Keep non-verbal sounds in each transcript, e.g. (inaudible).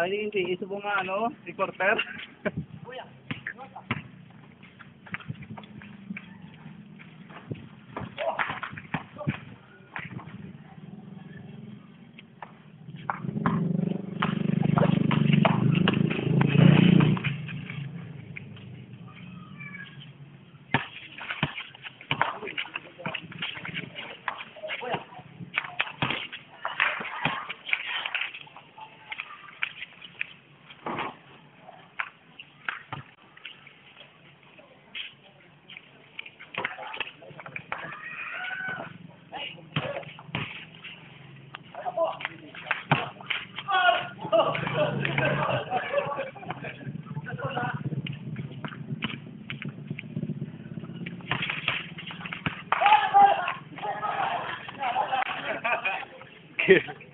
Ay, hindi. Isa po nga, ano, reporter. (laughs) here. (laughs)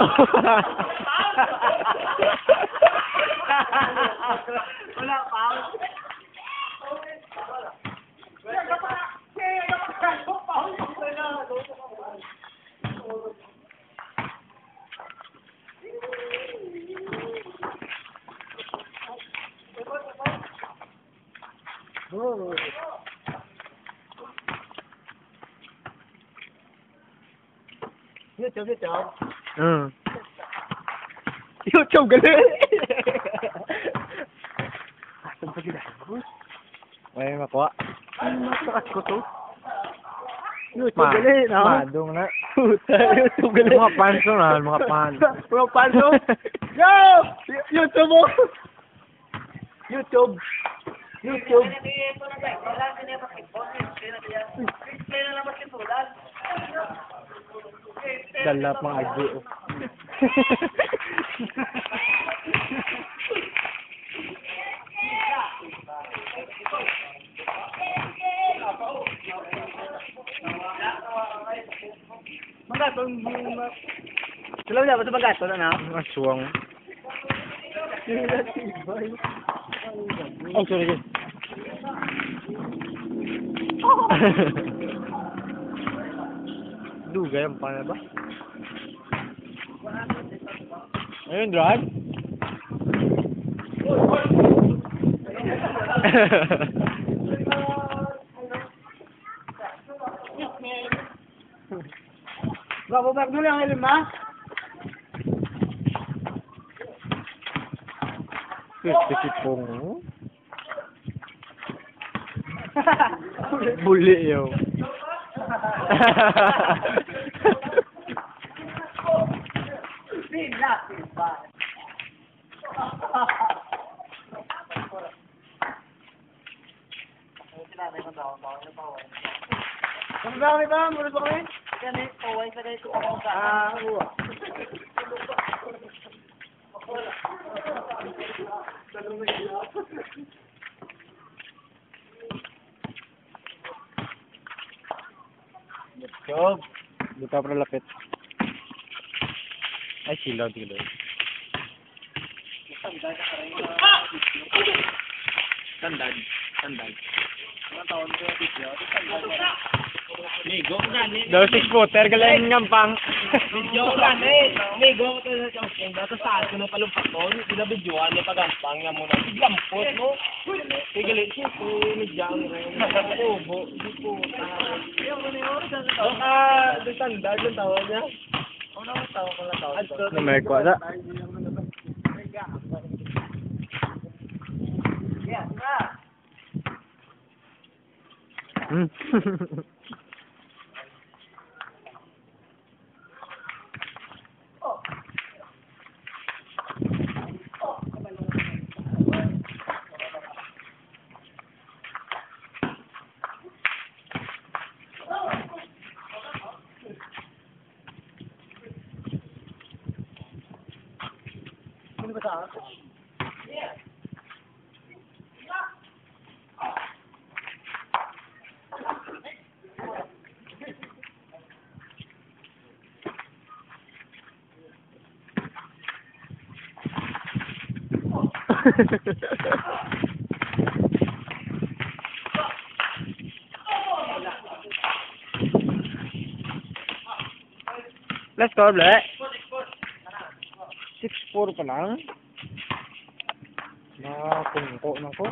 Wala pa. Oh. YouTube, YouTube. Hmm. YouTube, gali! Asan pa sila? May makuha. Ano matakas ko to? YouTube, no? madong na. Puta, YouTube, gali. Mga panso na, mga pan. (laughs) Mga panso? Go! YouTube mo! YouTube. YouTube. Dala pang agyo. Magatong Sila wala ba ito magatong ano? Aswang. Oh, sorry. sorry. Dugay ang pana ba? Ayun, Drag. (laughs) Bababag mo lang, Elma. Sikit pong. (laughs) Yun yo. Sila, sila. Kami ba, kami ba? Muna ba kami? Yan eh, paway sa ganito ako ka. Ah, uwa. Para (laughs) lapit. Ay, silaw, silaw. Tandad. Tandad. Mga taon ko yung video. Migo. Daw six footer, galing ng pang. Video gani. Migo, ito sa chongking. Dato sa akin ng palumpaton. Binabidyoan niya pagampang nga muna. Siglampot, no? Sigalit siya po. Midyang rin. Ubo. Hindi po. Ah, di tandad yung tawag niya. Ano ang tawag ko na tawag ko? Na may. Yes, na. Hmm. (laughs) Ano ba sa akin? Let's go, ble. 6'4 pa lang. Nakapungko na ko.